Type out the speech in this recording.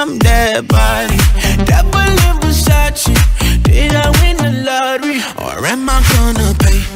I'm dead body. Double in Versace. Did I win the lottery? Or am I gonna pay?